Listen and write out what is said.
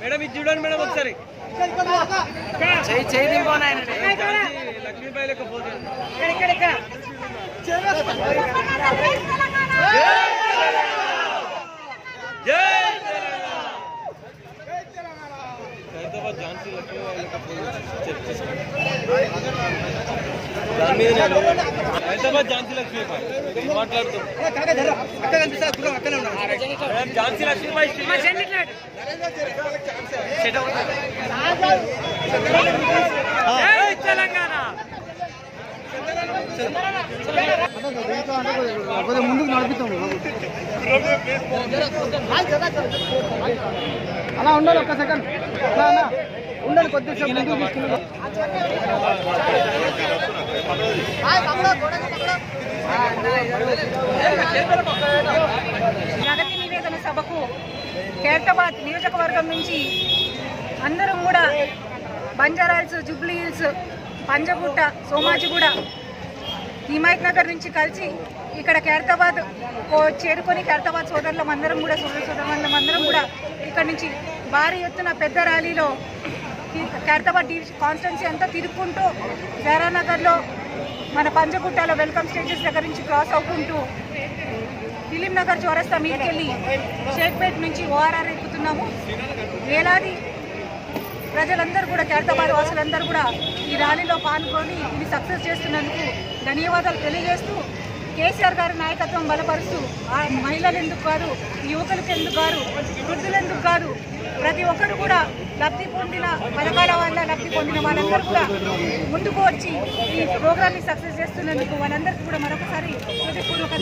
Madam ఇది చూడండి madam ఒకసారి. చేయి చేయి దింపోనా ఆయన లక్ష్మీబాయి లెక్క పోతుంది జై తెలంగాణ హైదరాబాద్ ఝాన్సీ లక్ష్మీబాయి ఝాన్సీ లక్ష్మీబాయి మాట్లాడుతుంది తెలంగాణ ముందుకు నడిపిస్తాం అలా ఉండాలి ఒక్క సెకండ్ అలా ఉండాలి కొద్దిసేపు ముందుకు తీసుకున్నాం ప్రగతి నివేదన సభకు ఖైరతాబాద్ నియోజకవర్గం నుంచి అందరం కూడా బంజారాల్స్ జుబ్లీ హిల్స్ పంజగుట్ట సోమాజిగూడ హిమాయత్ నగర్ నుంచి కలిసి ఇక్కడ ఖైరతాబాద్ చేరుకొని ఖైరతాబాద్ సోదరులం అందరం కూడా సోదర సోదరులం అందరం కూడా ఇక్కడ నుంచి భారీ ఎత్తున పెద్ద ర్యాలీలో ఖైరతాబాద్ డివిజన్ కాన్స్టిట్యున్సీ అంతా తిరుక్కుంటూ నగర్లో మన పంజగుట్టలో వెల్కమ్ స్టేజెస్ దగ్గర నుంచి క్రాస్ అవుకుంటూ ఫిలిం నగర్ చౌరస్తా మీదకెళ్ళి షేక్పేట్ నుంచి ఓఆర్ఆర్ ఎక్కుతున్నాము. వేలాది ప్రజలందరూ కూడా ఖైరతాబాద్ వాసులందరూ కూడా ఈ ర్యాలీలో పాల్గొని ఇది సక్సెస్ చేస్తున్నందుకు ధన్యవాదాలు తెలియజేస్తూ కేసీఆర్ గారి నాయకత్వం బలపరుస్తూ ఆ మహిళలు ఎందుకు కాదు యువకులకు ఎందుకు కాదు వృద్ధులు ఎందుకు కాదు ప్రతి ఒక్కరు కూడా లబ్ధి పొందిన పథకాల వల్ల లబ్ధి పొందిన వాళ్ళందరూ కూడా ముందుకు వచ్చి ఈ ప్రోగ్రామ్ని సక్సెస్ చేస్తున్నందుకు వాళ్ళందరికీ కూడా మరొకసారి హృదయపూర్వక